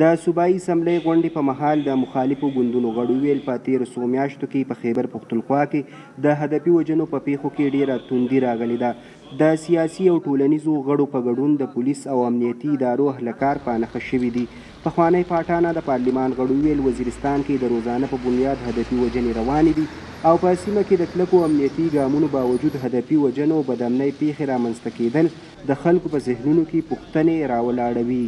د صوبايي اسمبلۍ غونډې په مهال د مخالفو ګوندونو غړو ویل په تیرو څو میاشتو کې په خیبر پښتونخوا کې د هدفي وژنو په پیښو کې ډیره توندي راغلې ده د سیاسي او ټولنیزو غړو په ګډون د پولیس او امنیتي ادارو اهل کار په نښه شوي دي پخوانی پاټانه د پارلیمان غړو ویل وزیرستان کې د روزانه په بنیاد هدفي وژنې روانې دي او په سیمه کې د کلکو امنیتي ګامونو باوجود هدفي وژنو او بدامنۍ پیښې رامنځته کیدل د خلکو په ذهنونو کې پوښتنې راولاړوي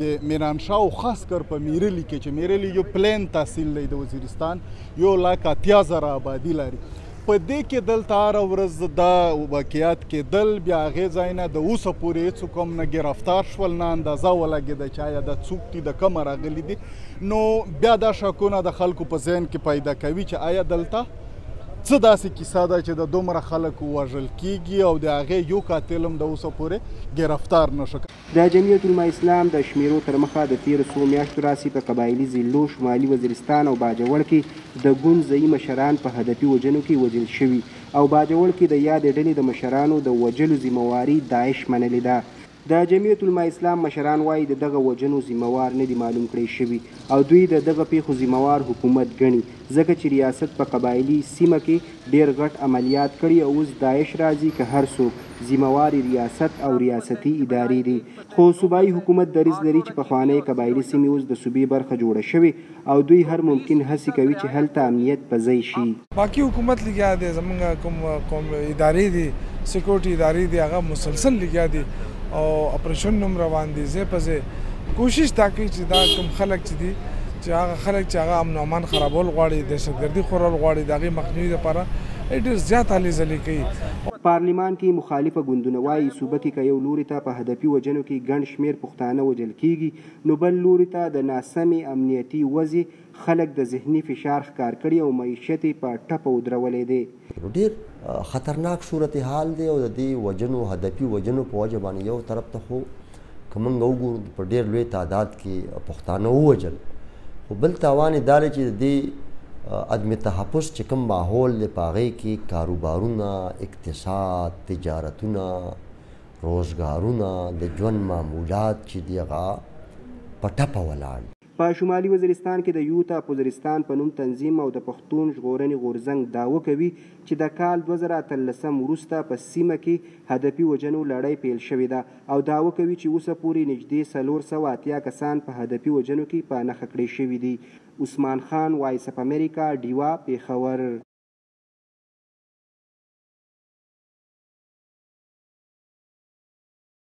د میرانشاه او خاص کر په میرلی کې چې میرلی یو پلین تحصیل دی د وزیرستان یو لاک اتیا زره آبادي لري په دې کې دلته هر ورځ دا واقعیت کېدل بیا هغې ځای نه د اوسه پورې هېڅوک هم نه ګرفتار شول نه اندازه ولګېده چې آیا دا څوک دي د کومه راغلي دي نو بیا دا شکونه د خلکو په ذهن کې پیدا کوي چې آیا دلته څه داسې کیسه ده چې د دومره خلکو وژل کیږي او د هغې یو قاتل هم د اوسه پورې ګرفتار نشو د جمعیت علماء اسلام د شمېرو تر مخه د تېرو څو میاشتو راهسې په قبایلي ضلعو شمالي وزیرستان او باجوړ کې د ګوند ځايي مشران په هدفي وژنو کې وژل شوي او باجوړ کې د یادې ډلې د مشرانو د وژلو ذمه واري داعش منلې ده. د جمعیت علماء اسلام مشران وايي، د دغه وژنو ذمه وار نه دي معلوم کړی شوي او دوی د دغه پېښو ذمه وار حکومت ګڼي، ځکه چې ریاست په قبایلي سیمه کې ډیر غټ عملیات کړی او اوس داعش راځی که هر څوک ذمه واری ریاست او ریاستی اداری دی خو صوبائی حکومت دریځ لری چی پخوانی قبایلی سیمی اوس د صوبی برخه جوړه شوی او دوی هر ممکن هڅی کوی چی هلته امنیت په ځای شی. باقی حکومت لګیا دی زمونږ کوم کوم اداری دی سیکورټی اداری دی هغه مسلسل لګیا دی او اپریشنونه هم روان دی ځای په ځای. کوشش دا کوي چې دا کوم خلک چې دي چې هغه خلک چې هغه امن او امان خرابول غواړي دهشتګردي خورول غواړي د هغې مخنیوي لپاره ډېر زیات هلې ځلې کوي. پارلمان کې مخالفه ګوندونه وايي صوبه کې که یو لوري ته په هدفي وژنو کې ګڼ شمېر پښتانه وژل کېږي نو بل لوري ته د ناسمې امنیتي وضعې خلک د ذهني فشار ښکار کړي او معیشت یې په ټپه ودرولی دی. نو ډېر خطرناک صورتحال دی او د دې وژنو، هدفي وژنو په وجه باندې یو طرف ته خو که موږ وګورو نو په ډېر لوی تعداد کې پښتانه ووژل خو بل تاوان یې دا دی چې د دې عدم تحفظ چې کوم ماحول دی په هغې کې کاروبارونه، اقتصاد، تجارتونه، روزګارونه، د ژوند معمولات چې دي هغه په ټپه ولاړ دي. په شمالي وزیرستان کې د یوت اپ وزیرستان په نوم تنظیم او د پښتون ژغورنې غورځنګ دعوه کوي چې د کال دوه زره اتلسم وروسته په سیمه کې هدفي وژنو لړۍ پیل شوې ده او دعوه کوي چې اوسه پورې نږدې څلور سوه اتیا کسان په هدفي وژنو کې په نښه کړی شوي دي. عثمان خان، وایس اف امریکا، ډیوه، پېښور.